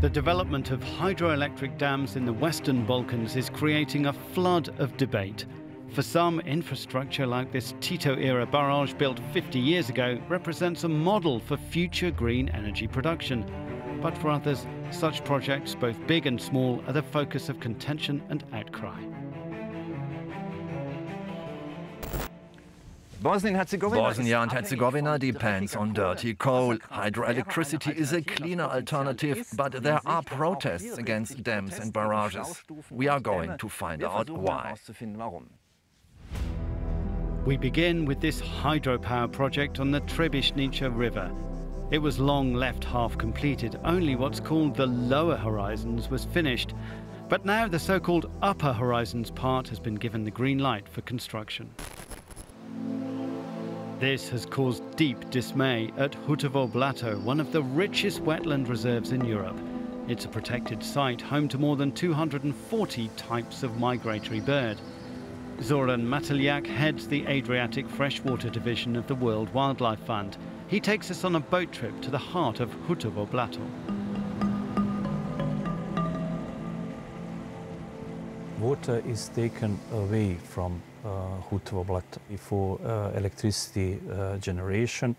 The development of hydroelectric dams in the Western Balkans is creating a flood of debate. For some, infrastructure like this Tito era barrage built 50 years ago represents a model for future green energy production. But for others, such projects, both big and small, are the focus of contention and outcry. Bosnia and Herzegovina depends on dirty coal. Hydroelectricity is a cleaner alternative, but there are protests against dams and barrages. We are going to find out why. We begin with this hydropower project on the Trebišnica River. It was long left half completed, only what's called the lower horizons was finished. But now the so-called upper horizons part has been given the green light for construction. This has caused deep dismay at Hutovo Blato, one of the richest wetland reserves in Europe. It's a protected site home to more than 240 types of migratory bird. Zoran Mateljak heads the Adriatic Freshwater Division of the World Wildlife Fund. He takes us on a boat trip to the heart of Hutovo Blato. Water is taken away from uh, Hutovo for uh, electricity uh, generation.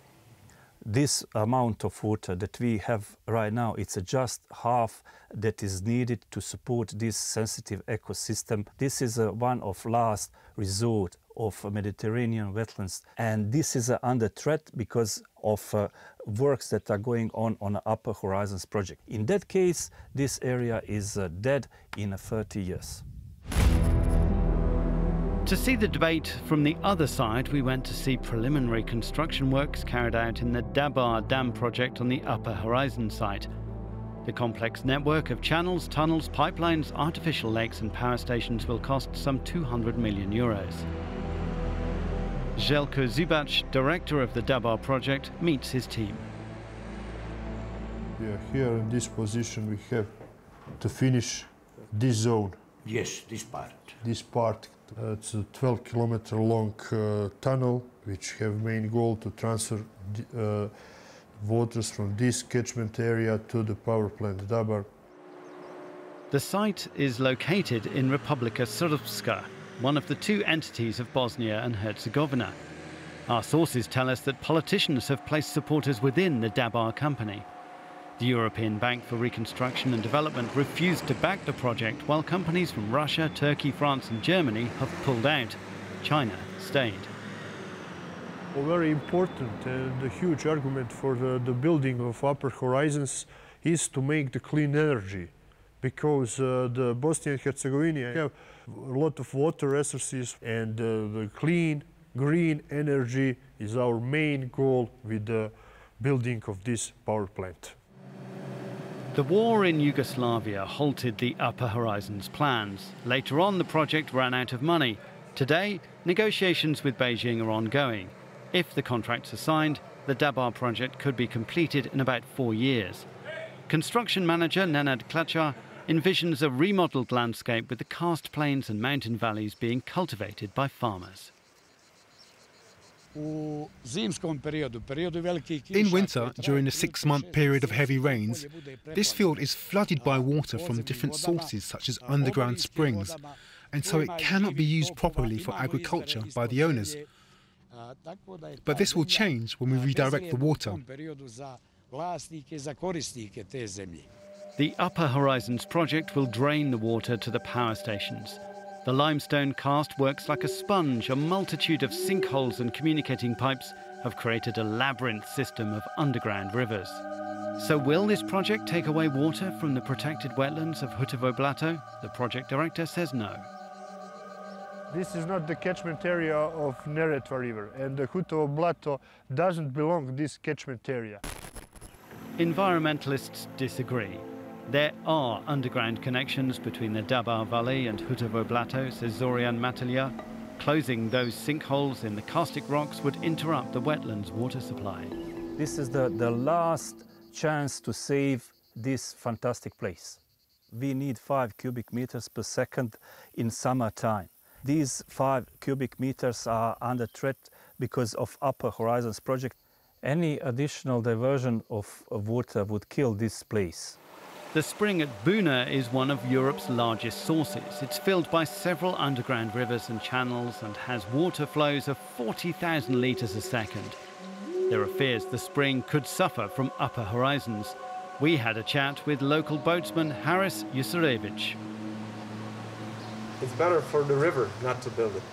This amount of water that we have right now, it's just half that is needed to support this sensitive ecosystem. This is one of last resort of Mediterranean wetlands. And this is under threat because of uh, works that are going on on Upper Horizons project. In that case, this area is uh, dead in 30 years. To see the debate from the other side, we went to see preliminary construction works carried out in the Dabar Dam project on the Upper Horizon site. The complex network of channels, tunnels, pipelines, artificial lakes and power stations will cost some 200 million euros. Željko Zubac, director of the Dabar project, meets his team. Yeah, here in this position we have to finish this zone. Yes, this part. This part, uh, it's a 12 kilometer long uh, tunnel which have main goal to transfer uh, waters from this catchment area to the power plant Dabar. The site is located in Republika Srpska, one of the two entities of Bosnia and Herzegovina. Our sources tell us that politicians have placed supporters within the Dabar company. The European Bank for Reconstruction and Development refused to back the project, while companies from Russia, Turkey, France, and Germany have pulled out. China stayed. Very important and a huge argument for the, the building of Upper Horizons is to make the clean energy because uh, the Bosnia and Herzegovina have a lot of water resources and uh, the clean green energy is our main goal with the building of this power plant. The war in Yugoslavia halted the Upper Horizons plans. Later on, the project ran out of money. Today, negotiations with Beijing are ongoing. If the contracts are signed, the Dabar project could be completed in about four years. Construction manager Nenad Klačar envisions a remodeled landscape with the karst plains and mountain valleys being cultivated by farmers. In winter, during a six month period of heavy rains, this field is flooded by water from different sources, such as underground springs, and so it cannot be used properly for agriculture by the owners. But this will change when we redirect the water. The Upper Horizons project will drain the water to the power stations. The limestone karst works like a sponge. A multitude of sinkholes and communicating pipes have created a labyrinth system of underground rivers. So will this project take away water from the protected wetlands of Hutovo Blato? The project director says no. This is not the catchment area of Neretva River and the Hutovo Blato doesn't belong to this catchment area. Environmentalists disagree. There are underground connections between the Dabar Valley and Hutovo Blato, says Zoran Mateljak. Closing those sinkholes in the karstic rocks would interrupt the wetland's water supply. This is the, the last chance to save this fantastic place. We need five cubic meters per second in summertime. These five cubic meters are under threat because of Upper Horizons project. Any additional diversion of, of water would kill this place. The spring at Buna is one of Europe's largest sources. It's filled by several underground rivers and channels and has water flows of 40,000 litres a second. There are fears the spring could suffer from upper horizons. We had a chat with local boatsman Haris Yusarevich. It's better for the river not to build it.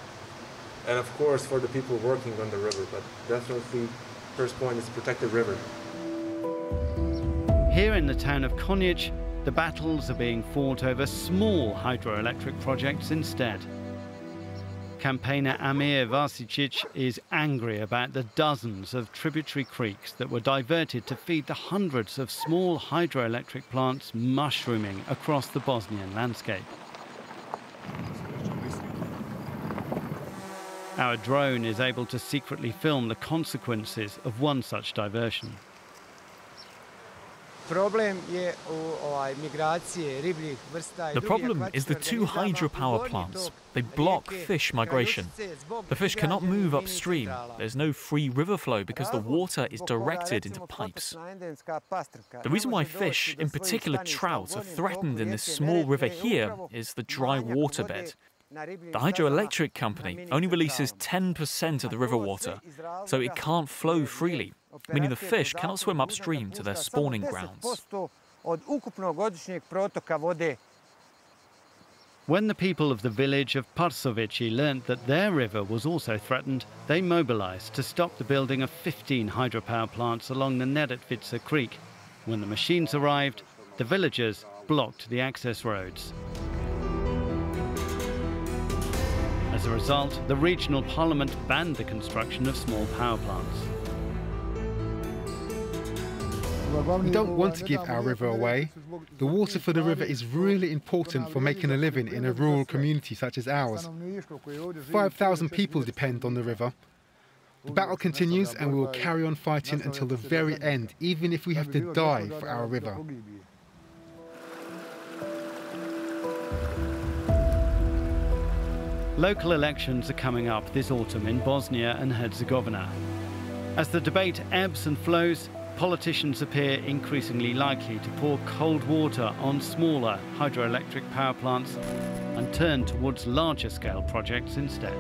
And of course for the people working on the river, but definitely first point is protect the river. Here in the town of Konjic, the battles are being fought over small hydroelectric projects instead. Campaigner Amir Vasicic is angry about the dozens of tributary creeks that were diverted to feed the hundreds of small hydroelectric plants mushrooming across the Bosnian landscape. Our drone is able to secretly film the consequences of one such diversion. The problem is the two hydropower plants. They block fish migration. The fish cannot move upstream. There's no free river flow because the water is directed into pipes. The reason why fish, in particular trout, are threatened in this small river here is the dry waterbed. The hydroelectric company only releases 10% of the river water, so it can't flow freely meaning the fish cannot swim upstream to their spawning grounds. When the people of the village of Parsovici learnt that their river was also threatened, they mobilized to stop the building of 15 hydropower plants along the Neretvica Creek. When the machines arrived, the villagers blocked the access roads. As a result, the regional parliament banned the construction of small power plants. We don't want to give our river away. The water for the river is really important for making a living in a rural community such as ours. 5,000 people depend on the river. The battle continues and we will carry on fighting until the very end, even if we have to die for our river. Local elections are coming up this autumn in Bosnia and Herzegovina. As the debate ebbs and flows, politicians appear increasingly likely to pour cold water on smaller hydroelectric power plants and turn towards larger scale projects instead.